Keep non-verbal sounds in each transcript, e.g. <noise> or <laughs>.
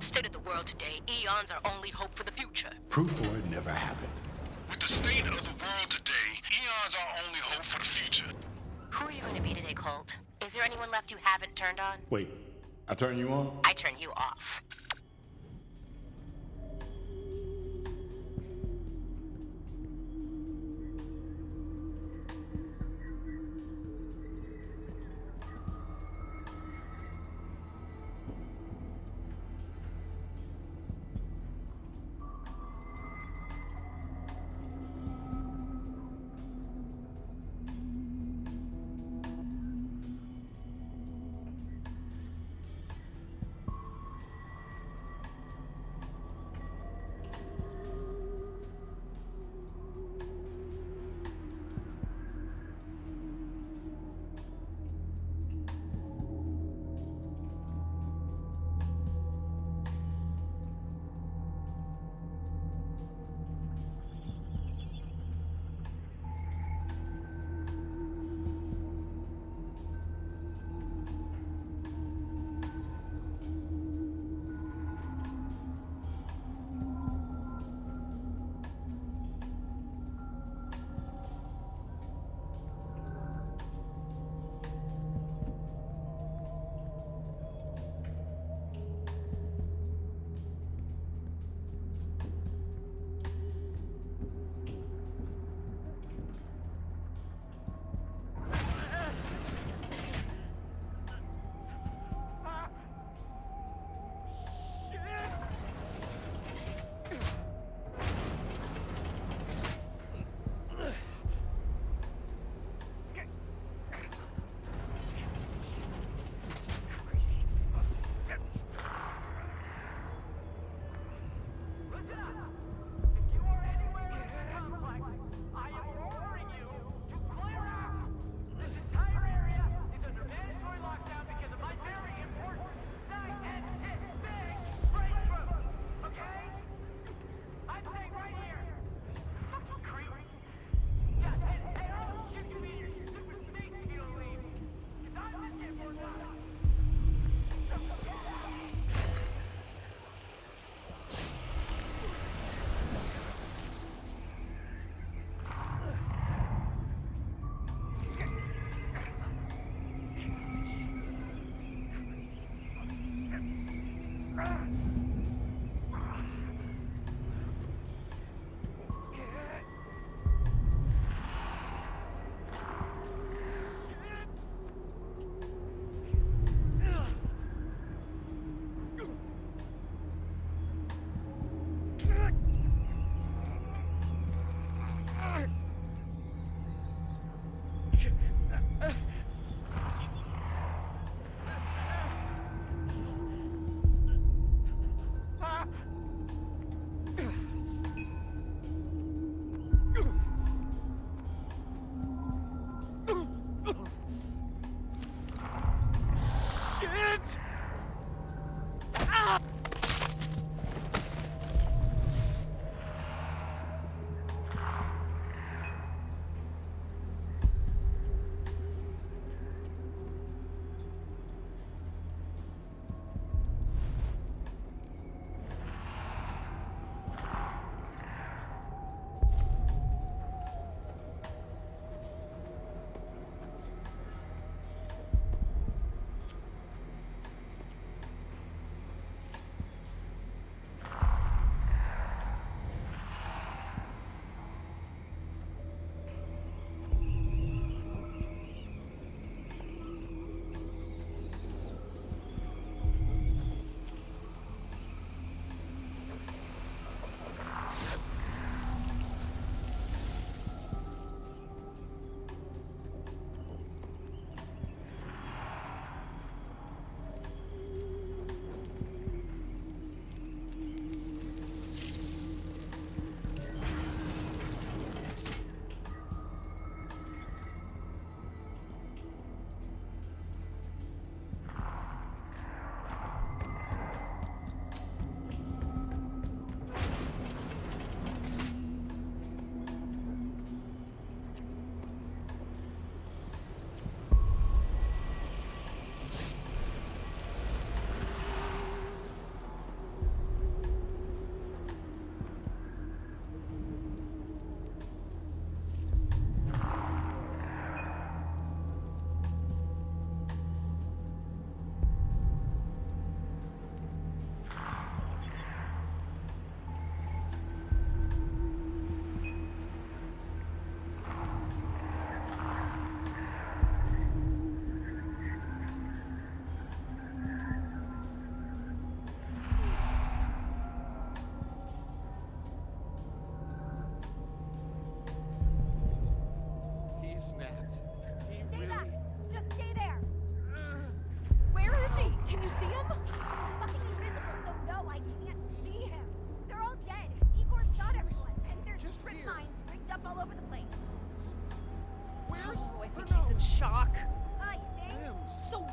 With the state of the world today, eons are only hope for the future. Proof for it never happened. With the state of the world today, eons are only hope for the future. Who are you going to be today, Colt? Is there anyone left you haven't turned on? Wait, I turn you on? I turn you off.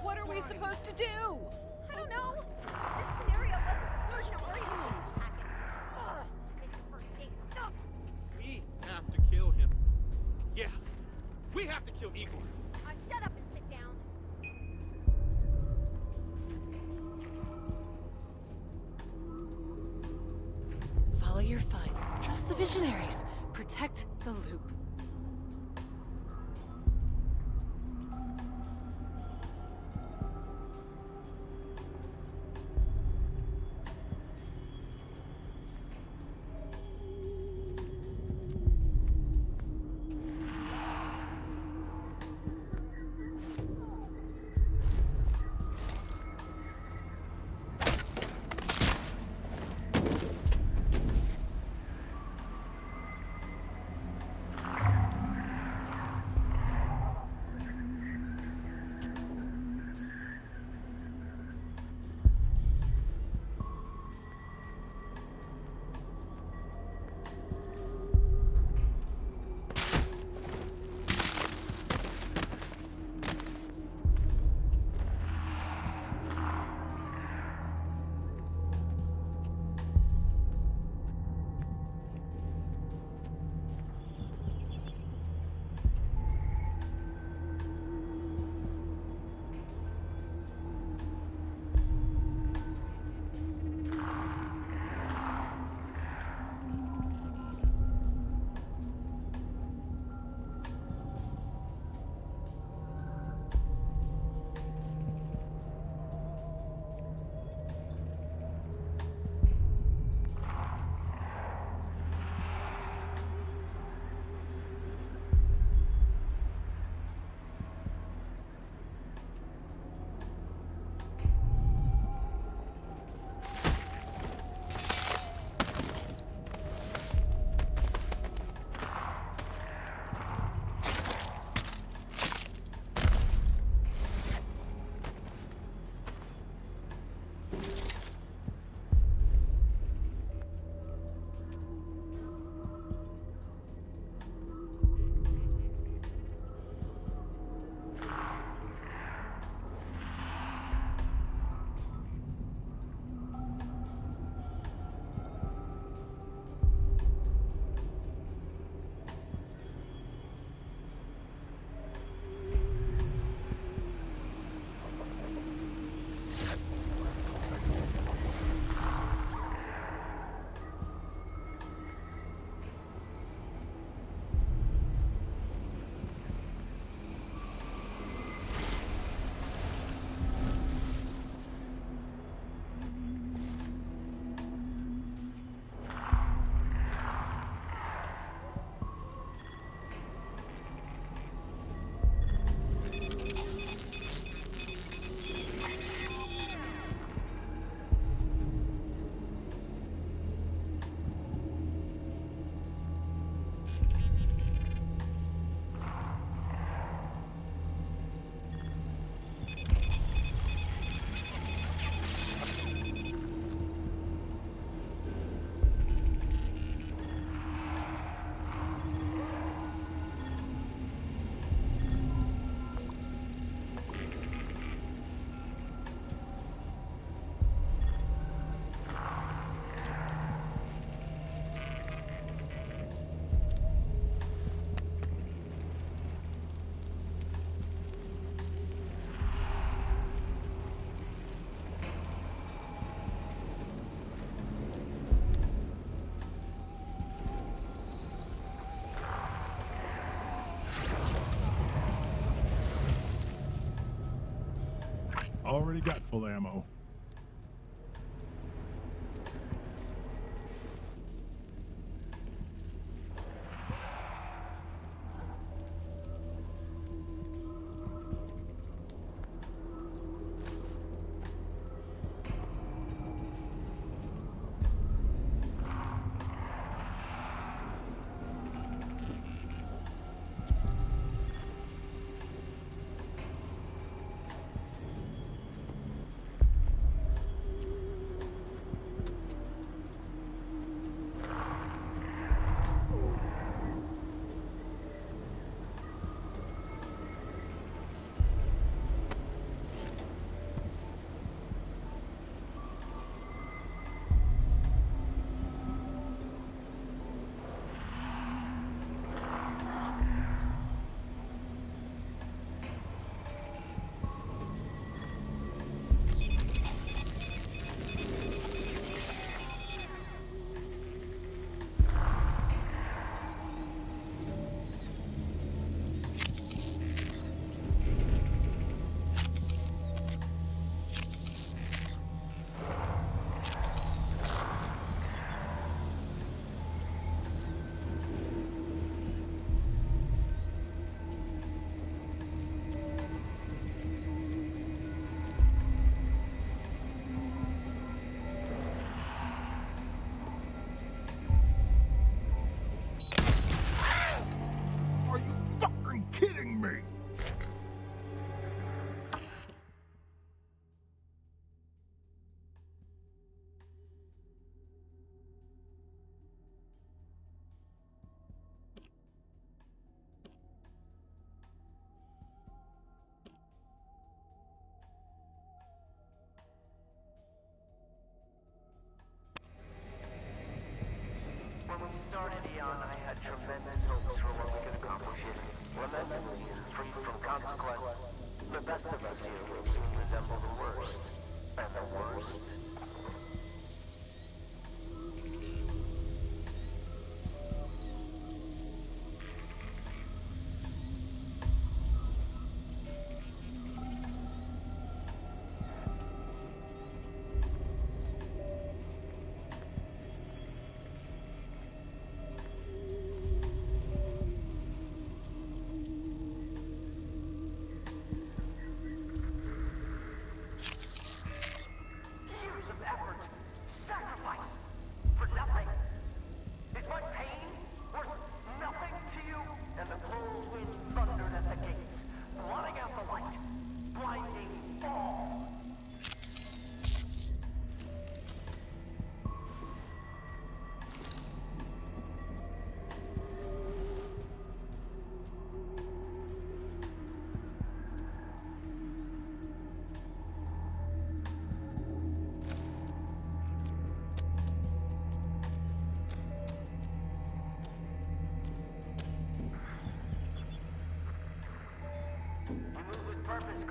What are we supposed to do? I don't know. This scenario wasn't first or reasonable. Ugh, this first day. We have to kill him. Yeah, we have to kill Egor. Uh, shut up and sit down. Follow your fight. Trust the visionaries. Protect the loop. Already got full ammo.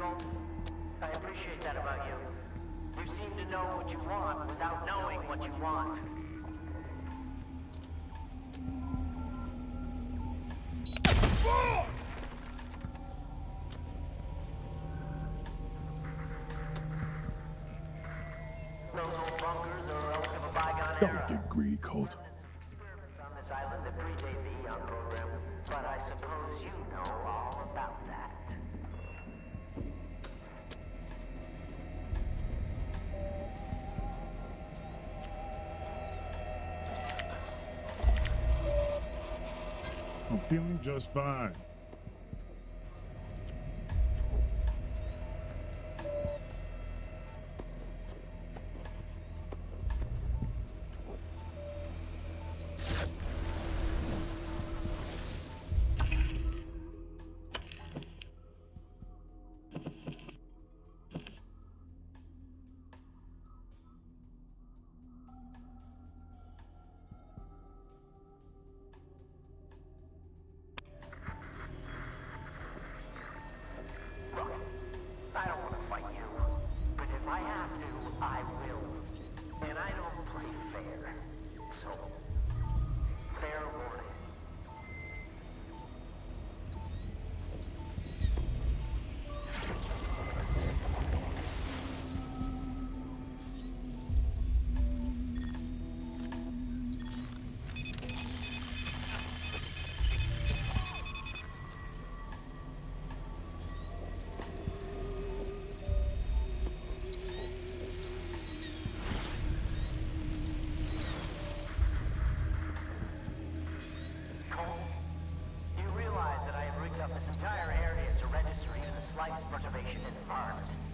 Colonel. I appreciate that about you. You seem to know what you want without knowing what you want. Don't get greedy, Colt. feeling just fine. conservation environment.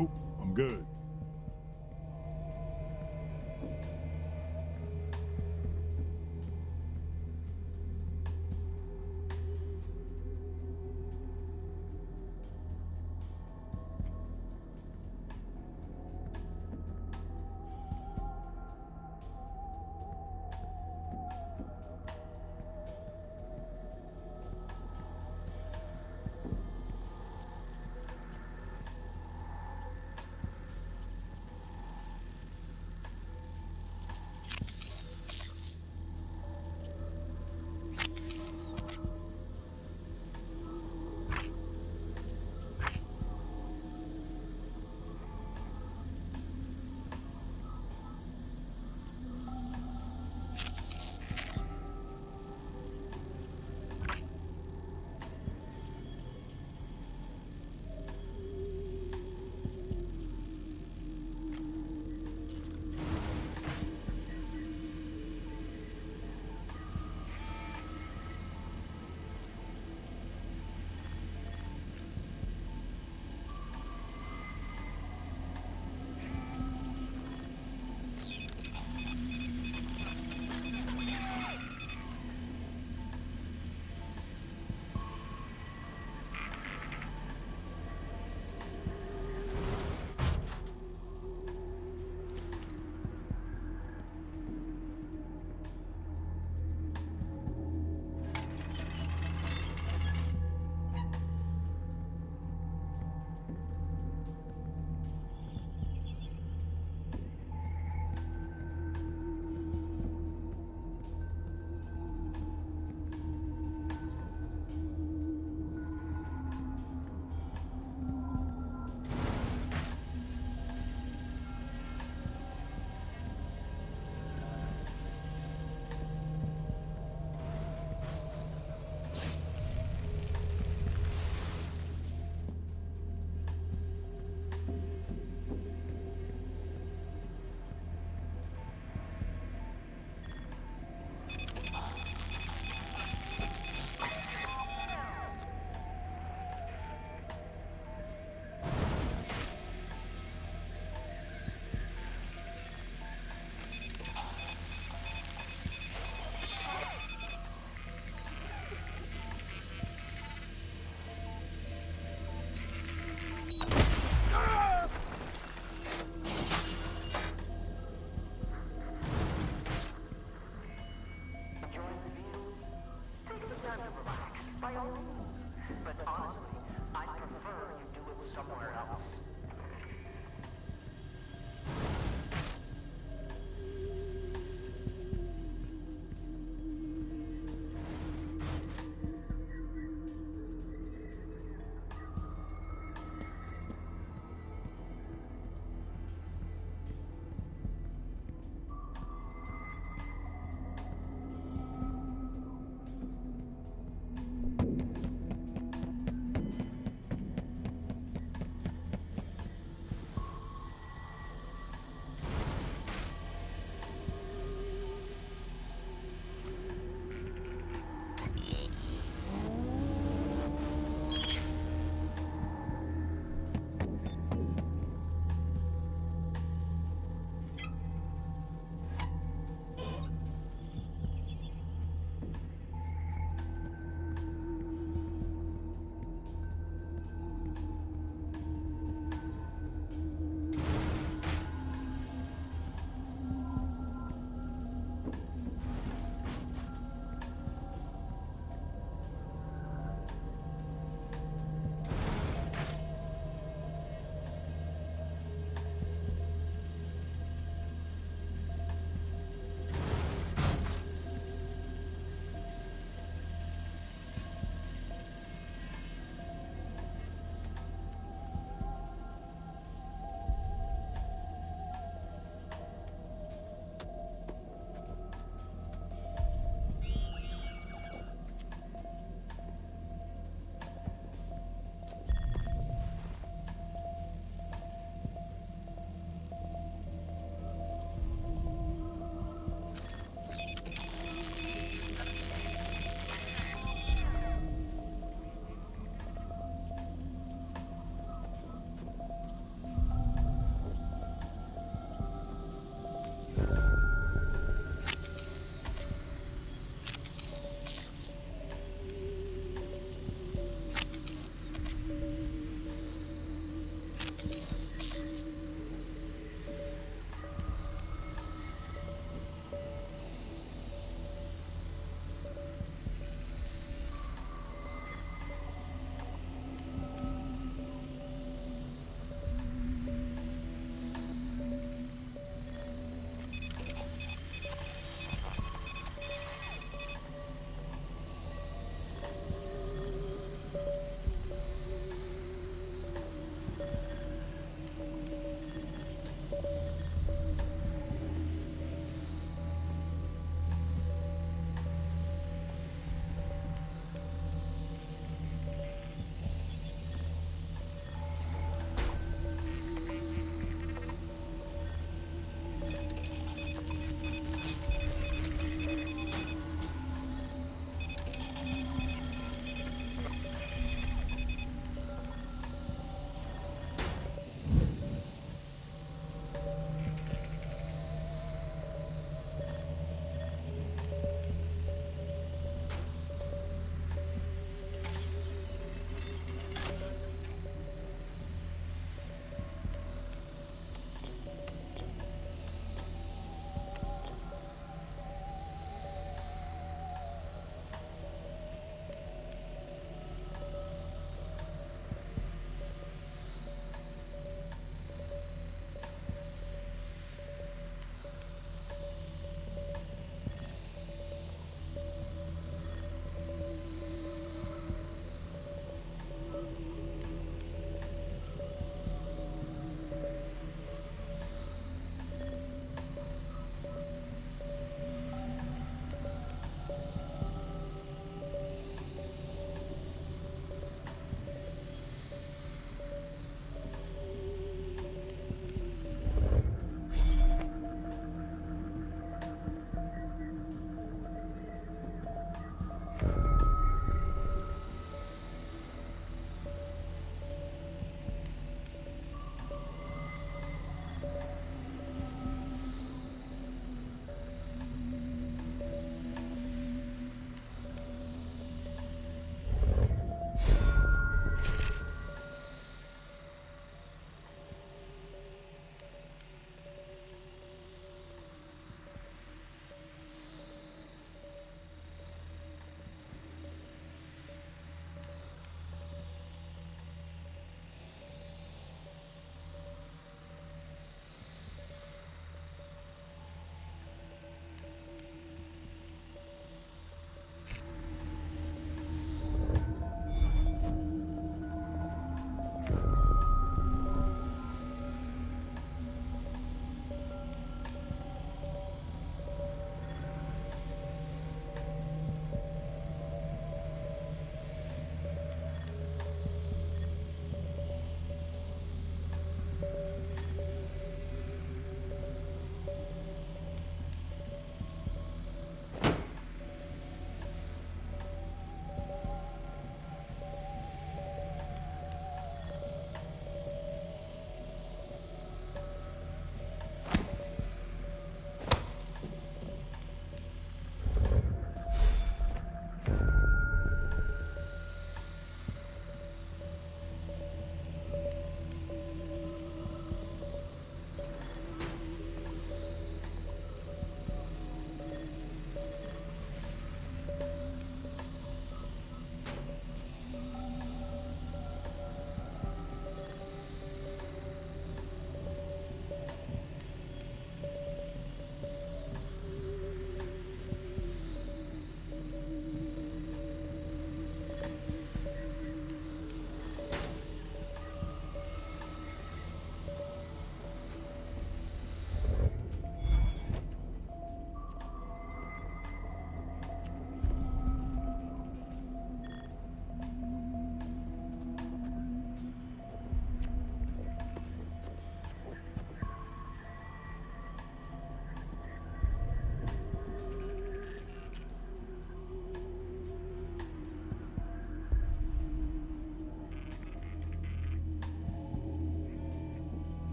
Nope, I'm good.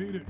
Don't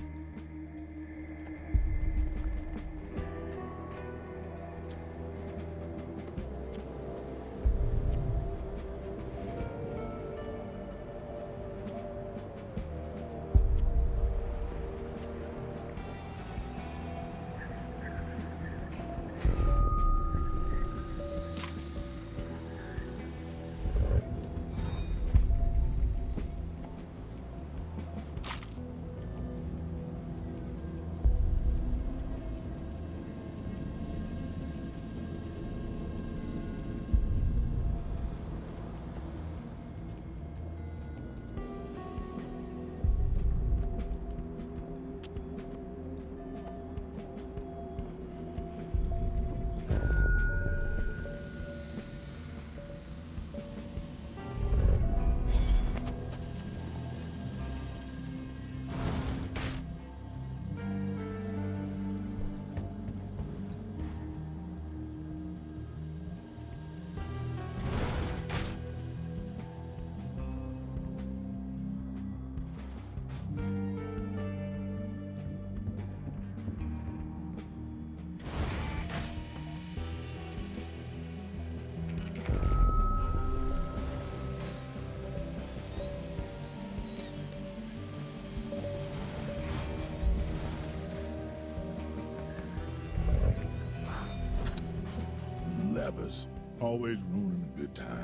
Always ruining a good time.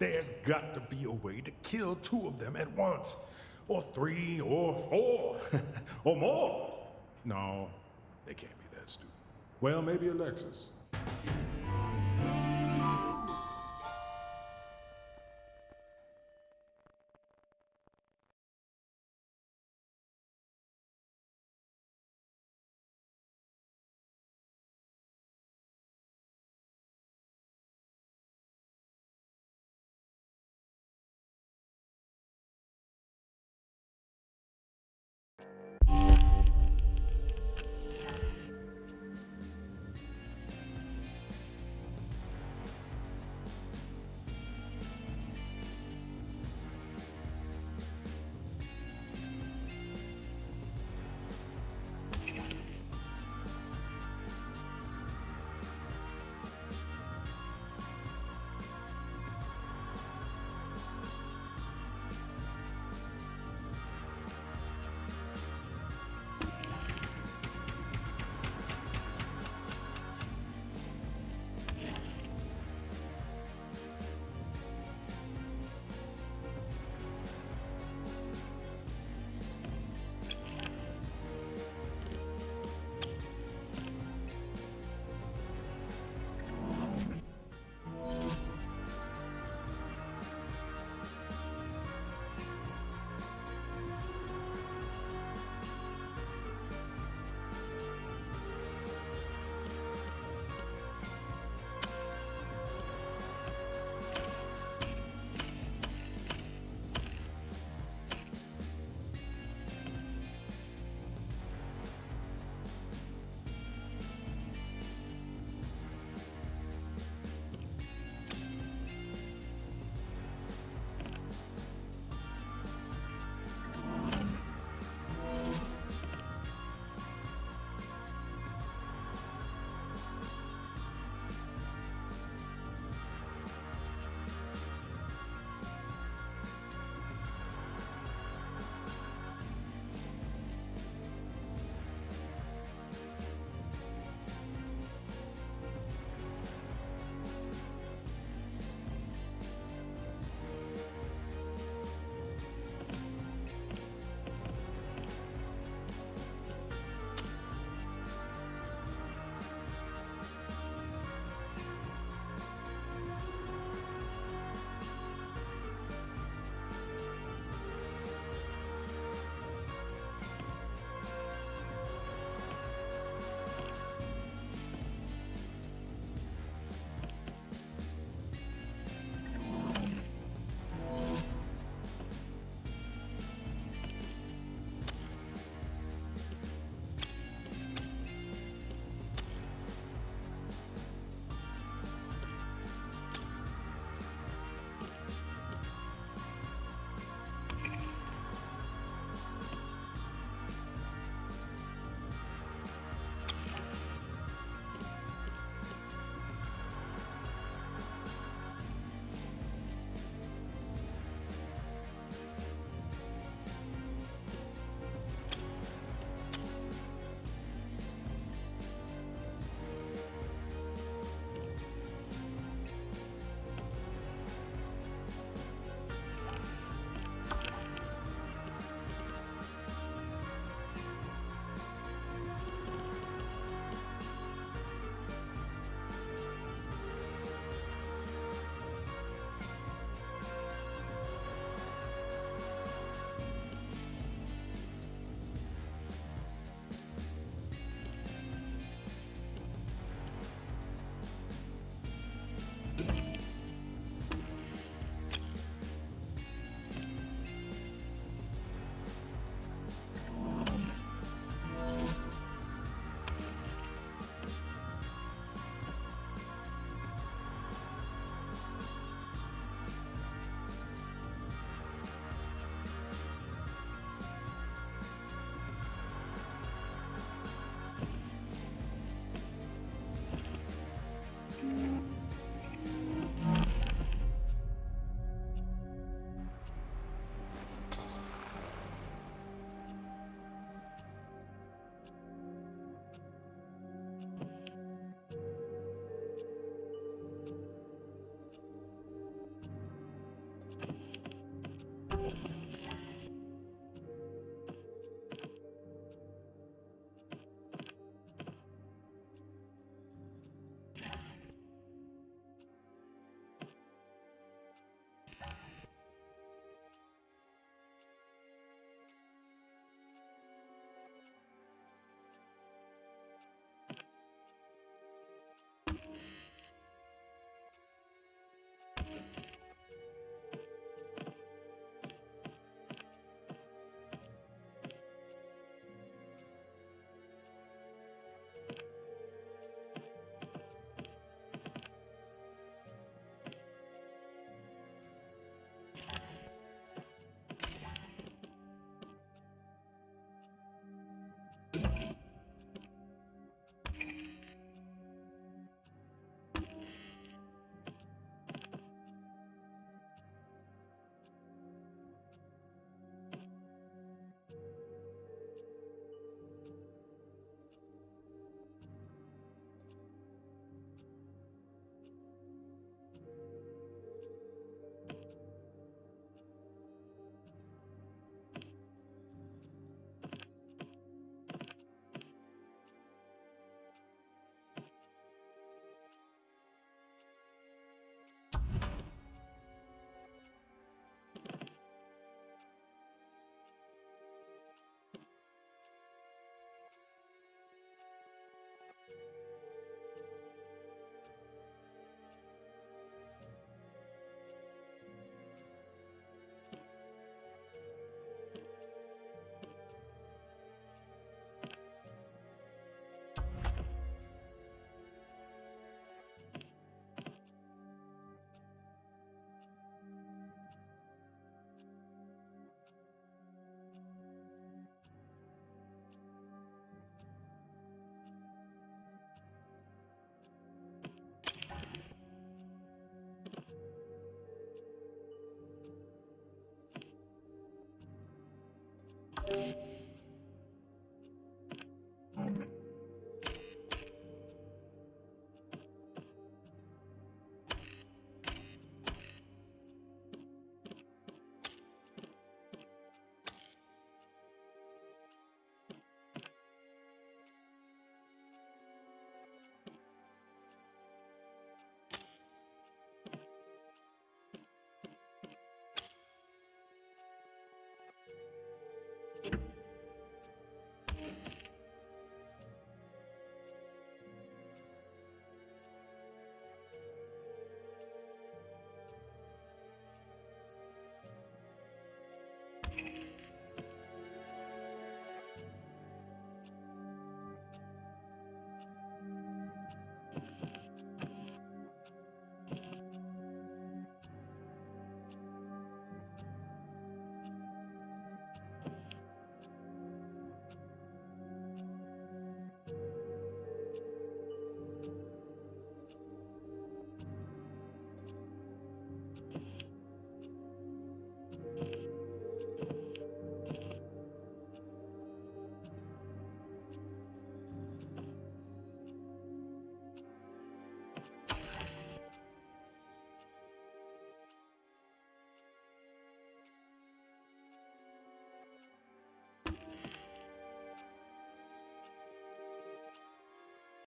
There's got to be a way to kill two of them at once. Or three, or four, <laughs> or more. No, they can't be that stupid. Well, maybe Alexis.